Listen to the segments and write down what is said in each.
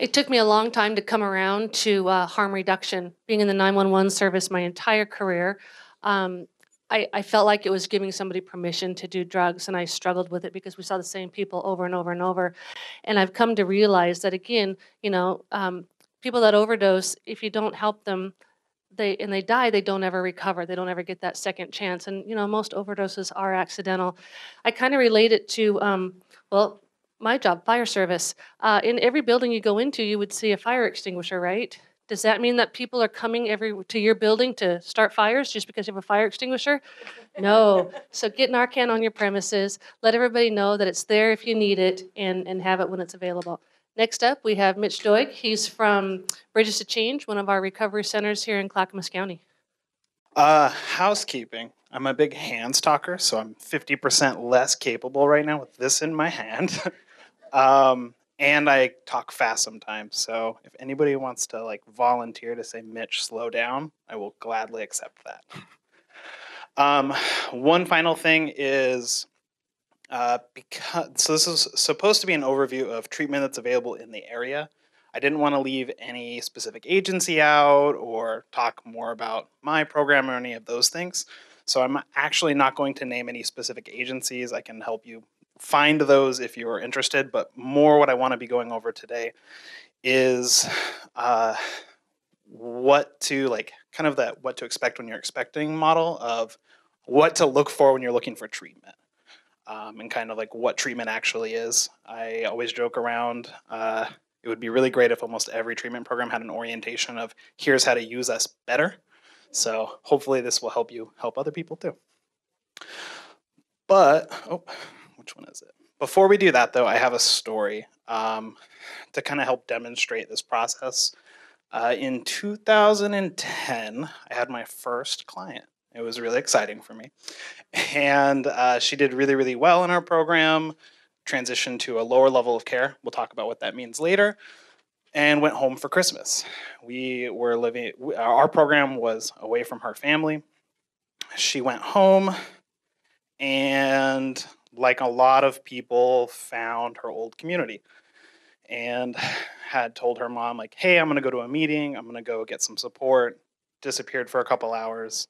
It took me a long time to come around to uh, harm reduction. Being in the 911 service my entire career, um, I, I felt like it was giving somebody permission to do drugs, and I struggled with it because we saw the same people over and over and over. And I've come to realize that again, you know, um, people that overdose, if you don't help them, they and they die, they don't ever recover. They don't ever get that second chance. And you know, most overdoses are accidental. I kind of relate it to, um, well, my job, fire service. Uh, in every building you go into, you would see a fire extinguisher, right? Does that mean that people are coming every to your building to start fires just because you have a fire extinguisher? No. So get Narcan on your premises. Let everybody know that it's there if you need it, and and have it when it's available. Next up, we have Mitch Doig. He's from Bridges to Change, one of our recovery centers here in Clackamas County. Uh, housekeeping. I'm a big hands talker, so I'm 50% less capable right now with this in my hand. um, and I talk fast sometimes. So if anybody wants to like volunteer to say, Mitch, slow down, I will gladly accept that. Um, one final thing is uh, because so this is supposed to be an overview of treatment that's available in the area. I didn't want to leave any specific agency out or talk more about my program or any of those things. So I'm actually not going to name any specific agencies. I can help you find those if you are interested, but more what I want to be going over today is uh, what to like kind of that what to expect when you're expecting model of what to look for when you're looking for treatment um, and kind of like what treatment actually is. I always joke around. Uh, it would be really great if almost every treatment program had an orientation of here's how to use us better. So hopefully this will help you help other people too. But oh, which one is it? Before we do that, though, I have a story um, to kind of help demonstrate this process. Uh, in 2010, I had my first client. It was really exciting for me. And uh, she did really, really well in our program, transitioned to a lower level of care. We'll talk about what that means later. And went home for Christmas. We were living, our program was away from her family. She went home and like a lot of people, found her old community and had told her mom, like, hey, I'm going to go to a meeting, I'm going to go get some support. Disappeared for a couple hours.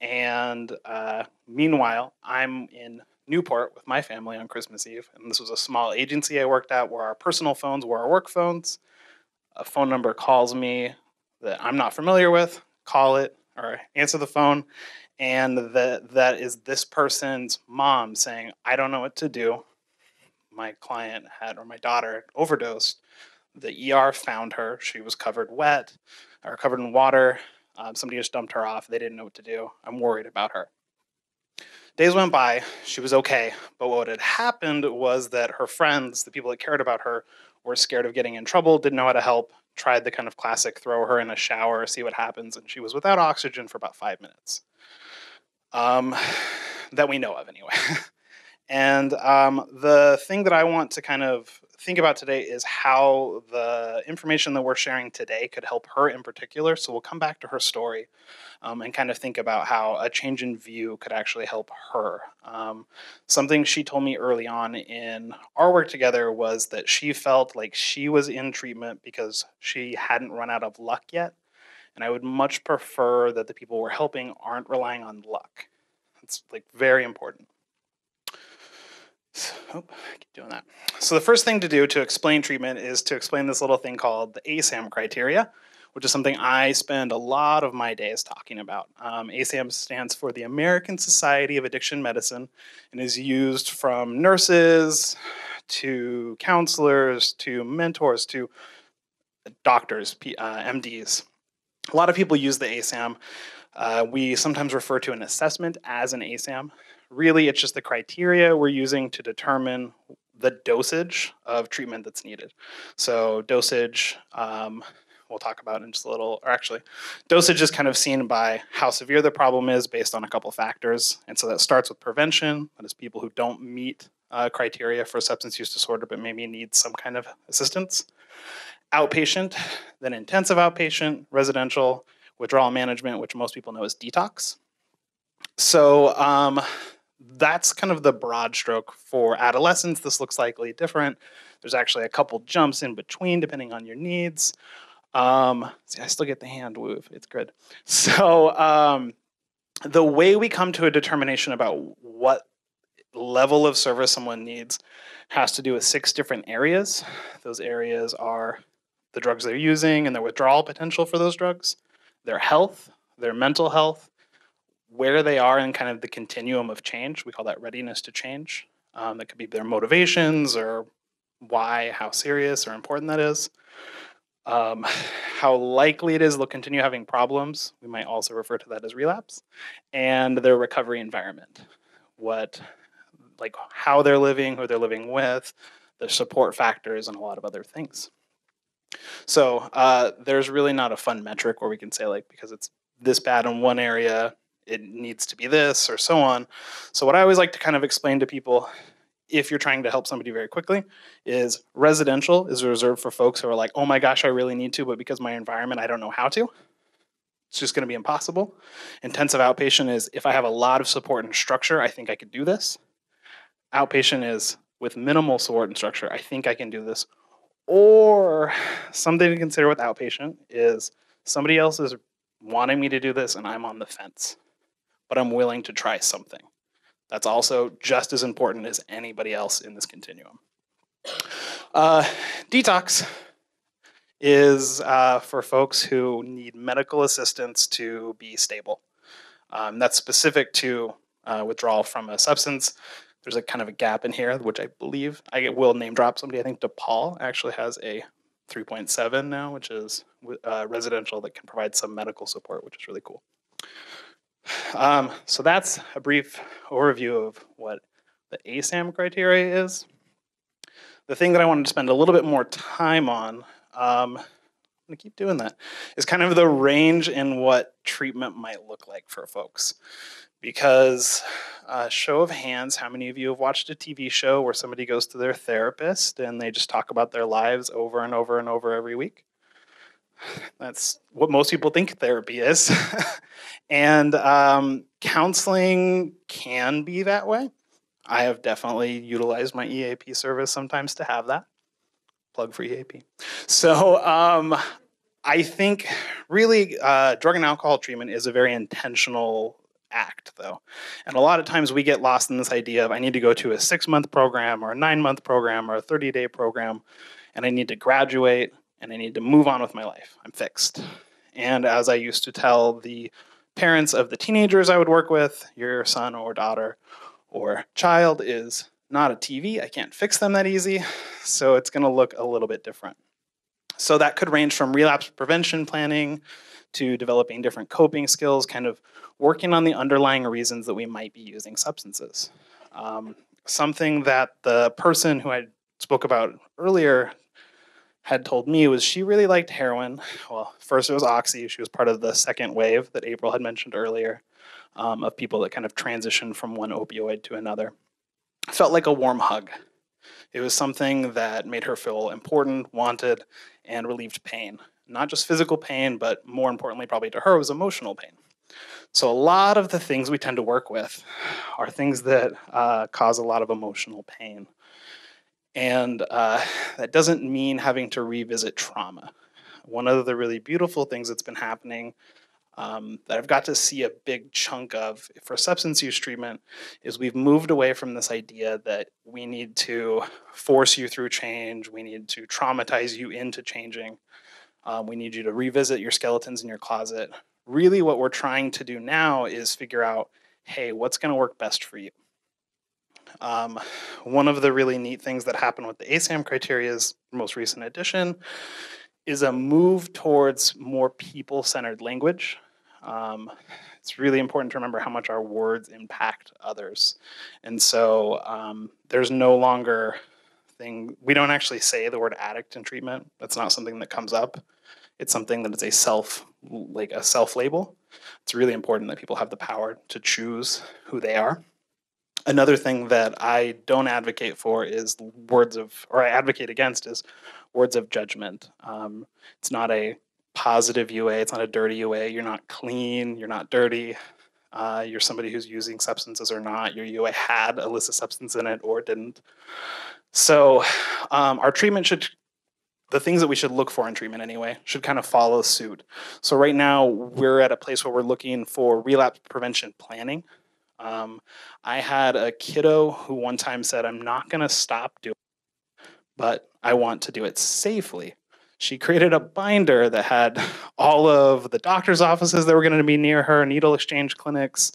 And uh, meanwhile, I'm in Newport with my family on Christmas Eve. And this was a small agency I worked at where our personal phones were our work phones. A phone number calls me that I'm not familiar with, call it or answer the phone and that that is this person's mom saying, "I don't know what to do. My client had, or my daughter overdosed. The ER found her. She was covered wet, or covered in water. Um, somebody just dumped her off. They didn't know what to do. I'm worried about her." Days went by. She was okay, but what had happened was that her friends, the people that cared about her, were scared of getting in trouble, didn't know how to help, tried the kind of classic throw her in a shower, see what happens, and she was without oxygen for about five minutes um, that we know of anyway. and um, the thing that I want to kind of think about today is how the information that we're sharing today could help her in particular. So we'll come back to her story um, and kind of think about how a change in view could actually help her. Um, something she told me early on in our work together was that she felt like she was in treatment because she hadn't run out of luck yet and I would much prefer that the people we're helping aren't relying on luck. It's like very important. Oh, keep doing that. So the first thing to do to explain treatment is to explain this little thing called the ASAM criteria, which is something I spend a lot of my days talking about. Um, ASAM stands for the American Society of Addiction Medicine and is used from nurses to counselors to mentors to doctors, uh, MDs. A lot of people use the ASAM. Uh, we sometimes refer to an assessment as an ASAM. Really, it's just the criteria we're using to determine the dosage of treatment that's needed. So, dosage, um, we'll talk about in just a little, or actually, dosage is kind of seen by how severe the problem is based on a couple factors. And so that starts with prevention, that is, people who don't meet uh, criteria for substance use disorder but maybe need some kind of assistance. outpatient, then intensive outpatient, residential, withdrawal management, which most people know as detox. So um, that's kind of the broad stroke for adolescents. This looks slightly different. There's actually a couple jumps in between depending on your needs. Um, see, I still get the hand move. It's good. So um, the way we come to a determination about what level of service someone needs has to do with six different areas. Those areas are the drugs they're using and their withdrawal potential for those drugs, their health, their mental health, where they are in kind of the continuum of change. We call that readiness to change. Um, that could be their motivations or why, how serious or important that is. Um, how likely it is they'll continue having problems. We might also refer to that as relapse. And their recovery environment. What, like, how they're living, who they're living with, the support factors, and a lot of other things. So uh, there's really not a fun metric where we can say, like, because it's this bad in one area, it needs to be this or so on. So what I always like to kind of explain to people if you're trying to help somebody very quickly is residential is reserved for folks who are like, "Oh my gosh, I really need to, but because my environment, I don't know how to." It's just going to be impossible. Intensive outpatient is if I have a lot of support and structure, I think I could do this. Outpatient is with minimal support and structure, I think I can do this. Or something to consider with outpatient is somebody else is wanting me to do this and I'm on the fence but I'm willing to try something. That's also just as important as anybody else in this continuum. Uh, detox is uh, for folks who need medical assistance to be stable. Um, that's specific to uh, withdrawal from a substance. There's a kind of a gap in here, which I believe I will name drop somebody. I think DePaul actually has a 3.7 now, which is uh, residential that can provide some medical support, which is really cool. Um, so that's a brief overview of what the ASAM criteria is. The thing that I wanted to spend a little bit more time on, um, I'm gonna keep doing that, is kind of the range in what treatment might look like for folks. Because, uh, show of hands, how many of you have watched a TV show where somebody goes to their therapist and they just talk about their lives over and over and over every week? That's what most people think therapy is. and um, counseling can be that way. I have definitely utilized my EAP service sometimes to have that. Plug for EAP. So um, I think really uh, drug and alcohol treatment is a very intentional act, though. And a lot of times we get lost in this idea of I need to go to a six month program or a nine month program or a 30 day program, and I need to graduate and I need to move on with my life. I'm fixed. And as I used to tell the parents of the teenagers I would work with, your son or daughter or child is not a TV. I can't fix them that easy. So it's going to look a little bit different. So that could range from relapse prevention planning to developing different coping skills, kind of working on the underlying reasons that we might be using substances. Um, something that the person who I spoke about earlier had told me was she really liked heroin. Well, first it was Oxy. She was part of the second wave that April had mentioned earlier um, of people that kind of transitioned from one opioid to another. Felt like a warm hug. It was something that made her feel important, wanted, and relieved pain. Not just physical pain, but more importantly, probably to her, was emotional pain. So, a lot of the things we tend to work with are things that uh, cause a lot of emotional pain. And uh, that doesn't mean having to revisit trauma. One of the really beautiful things that's been happening um, that I've got to see a big chunk of for substance use treatment is we've moved away from this idea that we need to force you through change, we need to traumatize you into changing, um, we need you to revisit your skeletons in your closet. Really, what we're trying to do now is figure out hey, what's going to work best for you? Um, one of the really neat things that happened with the ASAM criteria's most recent edition is a move towards more people-centered language. Um, it's really important to remember how much our words impact others. And so um, there's no longer thing, we don't actually say the word addict in treatment. That's not something that comes up. It's something that is a self, like a self label. It's really important that people have the power to choose who they are another thing that I don't advocate for is words of, or I advocate against is words of judgment. Um, it's not a positive UA, it's not a dirty UA. You're not clean, you're not dirty. Uh, you're somebody who's using substances or not. Your UA had illicit substance in it or didn't. So, um, our treatment should the things that we should look for in treatment anyway should kind of follow suit. So right now we're at a place where we're looking for relapse prevention planning. Um, I had a kiddo who one time said, "I'm not going to stop doing, it, but I want to do it safely." She created a binder that had all of the doctor's offices that were going to be near her, needle exchange clinics,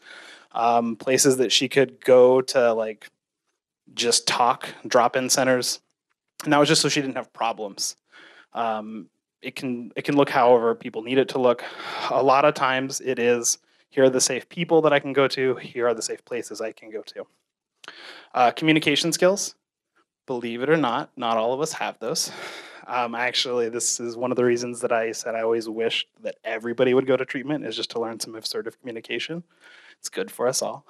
um, places that she could go to like just talk, drop-in centers. And that was just so she didn't have problems. Um, it can it can look however people need it to look. A lot of times it is here are the safe people that I can go to. Here are the safe places I can go to. Uh, communication skills. Believe it or not, not all of us have those. Um, actually, this is one of the reasons that I said I always wished that everybody would go to treatment is just to learn some assertive communication. It's good for us all.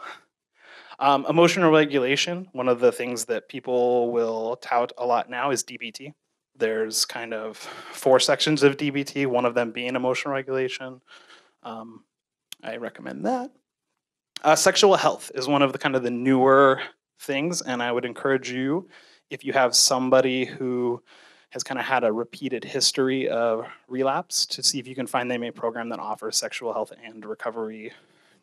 Um, emotional regulation, one of the things that people will tout a lot now is DBT. There's kind of four sections of DBT, one of them being emotional regulation. Um, I recommend that. Uh, sexual health is one of the kind of the newer things, and I would encourage you if you have somebody who has kind of had a repeated history of relapse to see if you can find them a program that offers sexual health and recovery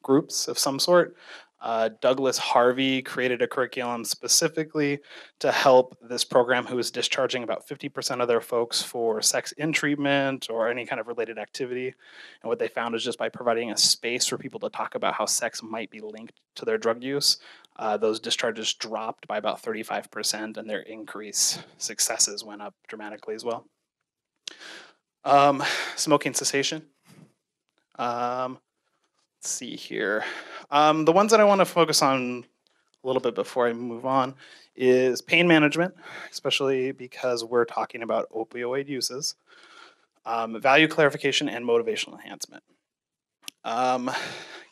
groups of some sort. Uh, Douglas Harvey created a curriculum specifically to help this program who is discharging about 50% of their folks for sex in treatment or any kind of related activity. And what they found is just by providing a space for people to talk about how sex might be linked to their drug use, uh, those discharges dropped by about 35% and their increase successes went up dramatically as well. Um, smoking cessation. Um, let's see here. Um, the ones that I want to focus on a little bit before I move on is pain management, especially because we're talking about opioid uses, um, value clarification, and motivational enhancement. Um,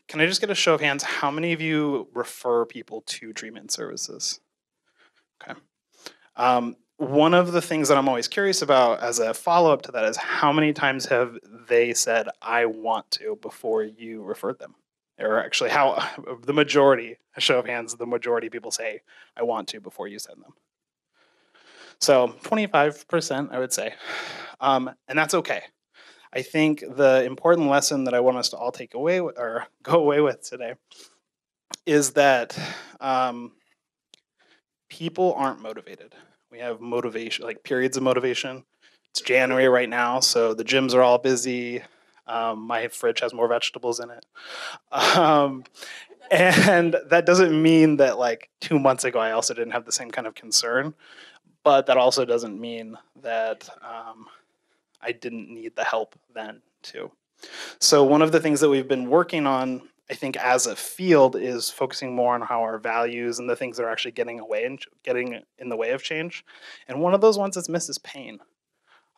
can I just get a show of hands? How many of you refer people to treatment services? Okay. Um, one of the things that I'm always curious about as a follow up to that is how many times have they said, I want to before you referred them? Or actually, how the majority, a show of hands, the majority people say, I want to before you send them. So 25%, I would say. Um, and that's okay. I think the important lesson that I want us to all take away or go away with today is that um, people aren't motivated. We have motivation, like periods of motivation. It's January right now, so the gyms are all busy. Um, my fridge has more vegetables in it. Um, and that doesn't mean that like two months ago I also didn't have the same kind of concern, but that also doesn't mean that um, I didn't need the help then too. So one of the things that we've been working on I think as a field is focusing more on how our values and the things that are actually getting away and getting in the way of change. And one of those ones that's missed is Pain.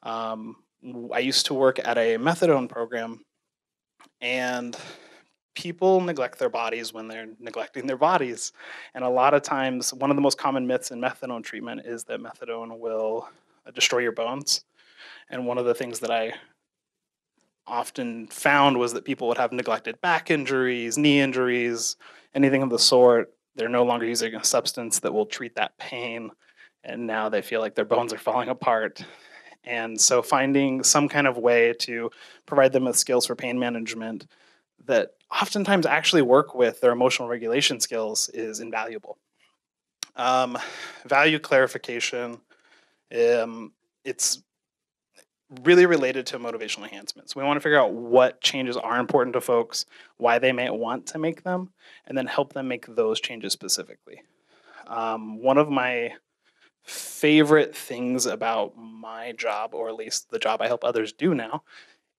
Um, I used to work at a methadone program, and people neglect their bodies when they're neglecting their bodies. And a lot of times, one of the most common myths in methadone treatment is that methadone will destroy your bones. And one of the things that I often found was that people would have neglected back injuries, knee injuries, anything of the sort. They're no longer using a substance that will treat that pain. And now they feel like their bones are falling apart. And so finding some kind of way to provide them with skills for pain management that oftentimes actually work with their emotional regulation skills is invaluable. Um, value clarification, um, it's really related to motivational enhancements. We want to figure out what changes are important to folks, why they may want to make them, and then help them make those changes specifically. Um, one of my favorite things about my job, or at least the job I help others do now,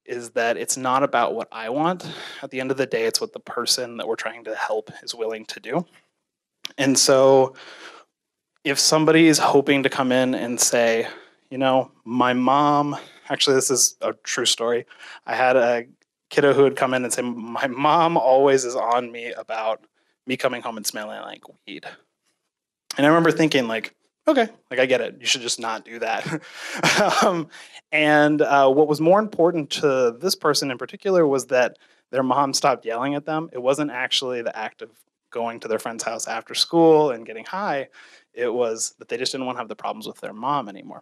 is that it's not about what I want. At the end of the day, it's what the person that we're trying to help is willing to do. And so, if somebody is hoping to come in and say, you know, my mom Actually, this is a true story. I had a kiddo who would come in and say, My mom always is on me about me coming home and smelling like weed. And I remember thinking, like, okay, like I get it. You should just not do that. um, and uh, what was more important to this person in particular was that their mom stopped yelling at them. It wasn't actually the act of going to their friend's house after school and getting high. It was that they just didn't want to have the problems with their mom anymore.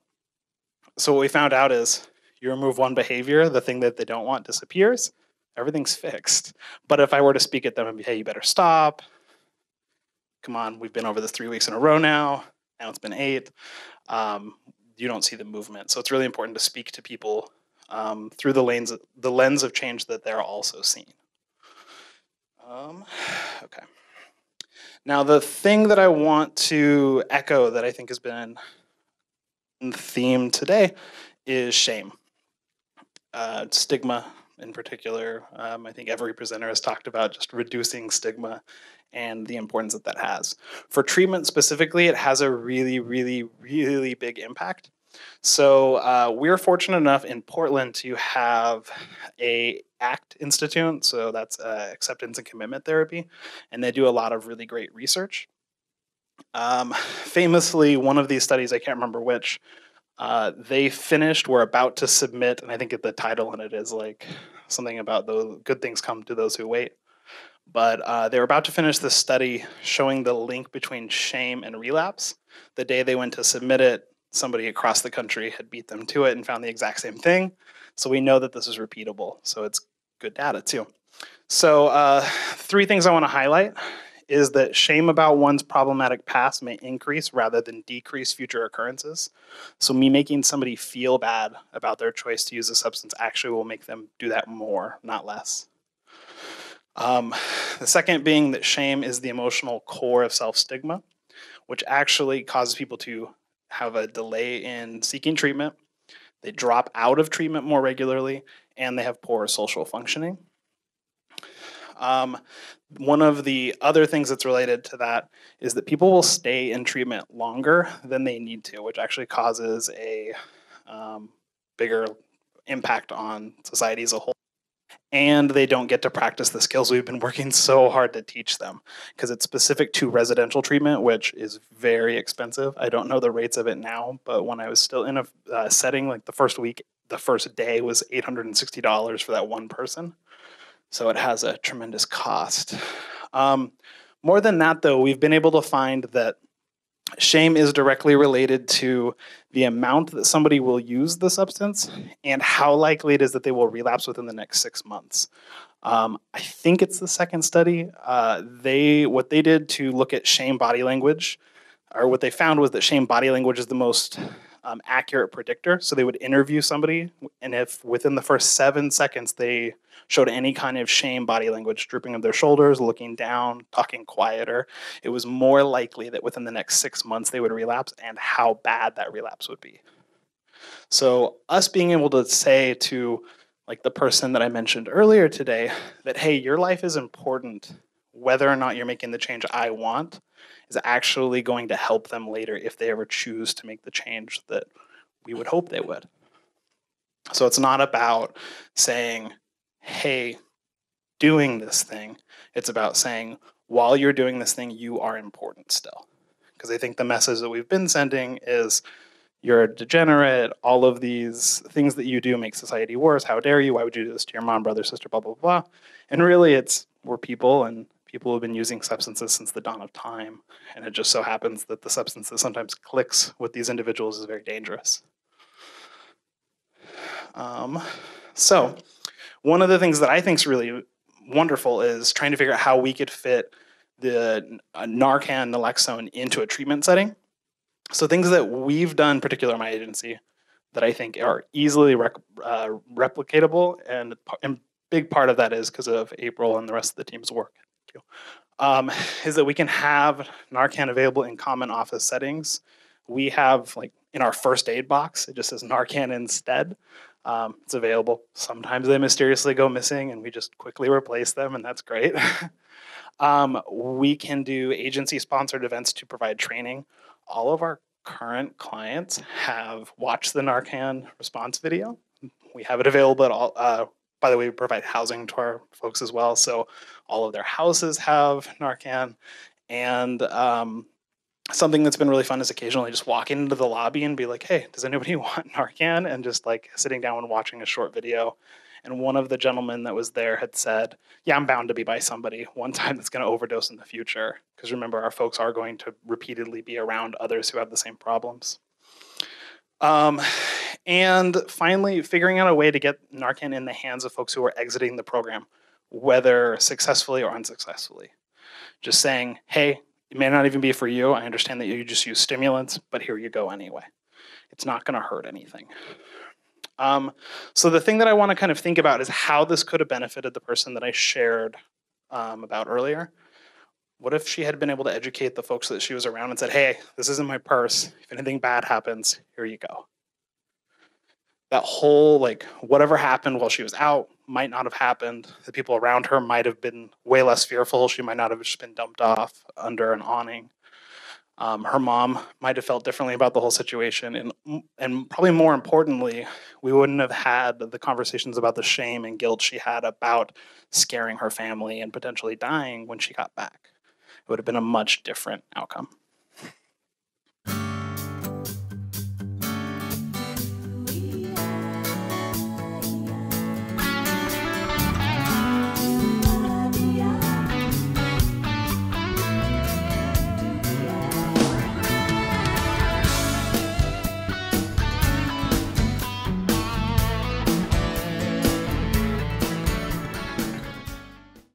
So what we found out is you remove one behavior, the thing that they don't want disappears, everything's fixed. But if I were to speak at them and be, hey, you better stop. Come on, we've been over this three weeks in a row now. Now it's been eight. Um, you don't see the movement. So it's really important to speak to people um, through the lanes, the lens of change that they're also seeing. Um, okay. Now, the thing that I want to echo that I think has been the theme today is shame. Uh, stigma, in particular. Um, I think every presenter has talked about just reducing stigma and the importance that that has. For treatment specifically, it has a really, really, really big impact. So uh, we're fortunate enough in Portland to have a ACT Institute, so that's uh, acceptance and commitment therapy, and they do a lot of really great research. Um, famously, one of these studies, I can't remember which, uh, they finished, we're about to submit, and I think the title in it is like something about those good things come to those who wait. But uh, they were about to finish this study showing the link between shame and relapse. The day they went to submit it, somebody across the country had beat them to it and found the exact same thing. So we know that this is repeatable. So it's good data too. So uh, three things I want to highlight is that shame about one's problematic past may increase rather than decrease future occurrences. So me making somebody feel bad about their choice to use a substance actually will make them do that more, not less. Um, the second being that shame is the emotional core of self stigma, which actually causes people to have a delay in seeking treatment. They drop out of treatment more regularly, and they have poor social functioning. Um, one of the other things that's related to that is that people will stay in treatment longer than they need to, which actually causes a um, bigger impact on society as a whole and they don't get to practice the skills we've been working so hard to teach them because it's specific to residential treatment, which is very expensive. I don't know the rates of it now, but when I was still in a uh, setting, like the first week, the first day was $860 for that one person. So it has a tremendous cost. Um, more than that, though, we've been able to find that shame is directly related to the amount that somebody will use the substance and how likely it is that they will relapse within the next six months. Um, I think it's the second study. Uh, they what they did to look at shame body language, or what they found was that shame body language is the most um, accurate predictor. So they would interview somebody, and if within the first seven seconds they showed any kind of shame body language, drooping of their shoulders, looking down, talking quieter, it was more likely that within the next six months they would relapse and how bad that relapse would be. So, us being able to say to like the person that I mentioned earlier today that, hey, your life is important whether or not you're making the change I want is actually going to help them later if they ever choose to make the change that we would hope they would. So it's not about saying, hey, doing this thing. It's about saying, while you're doing this thing, you are important still. Because I think the message that we've been sending is you're a degenerate, all of these things that you do make society worse. How dare you? Why would you do this to your mom, brother, sister, blah, blah, blah. And really, it's we're people and people have been using substances since the dawn of time. And it just so happens that the substance that sometimes clicks with these individuals is very dangerous. Um, so, one of the things that I think is really wonderful is trying to figure out how we could fit the uh, Narcan naloxone into a treatment setting. So things that we've done, particularly in my agency, that I think are easily rec- uh, replicatable, and, and big part of that is because of April and the rest of the team's work. Um, is that we can have Narcan available in common office settings. We have like in our first aid box, it just says Narcan instead. Um, it's available. Sometimes they mysteriously go missing and we just quickly replace them, and that's great. um, we can do agency sponsored events to provide training. All of our current clients have watched the Narcan response video. We have it available at all. Uh, by the way, we provide housing to our folks as well. So all of their houses have Narcan. And um, something that's been really fun is occasionally just walking into the lobby and be like, hey, does anybody want Narcan? And just like sitting down and watching a short video. And one of the gentlemen that was there had said, yeah, I'm bound to be by somebody one time that's going to overdose in the future. Because remember, our folks are going to repeatedly be around others who have the same problems. Um, and finally, figuring out a way to get Narcan in the hands of folks who are exiting the program, whether successfully or unsuccessfully. Just saying, hey, it may not even be for you. I understand that you just use stimulants, but here you go anyway. It's not going to hurt anything. Um, so the thing that I want to kind of think about is how this could have benefited the person that I shared um, about earlier. What if she had been able to educate the folks that she was around and said, hey, this isn't my purse. If anything bad happens, here you go. That whole, like, whatever happened while she was out might not have happened. The people around her might have been way less fearful. She might not have just been dumped off under an awning. Um, her mom might have felt differently about the whole situation, and and probably more importantly, we wouldn't have had the conversations about the shame and guilt she had about scaring her family and potentially dying when she got back. It would have been a much different outcome.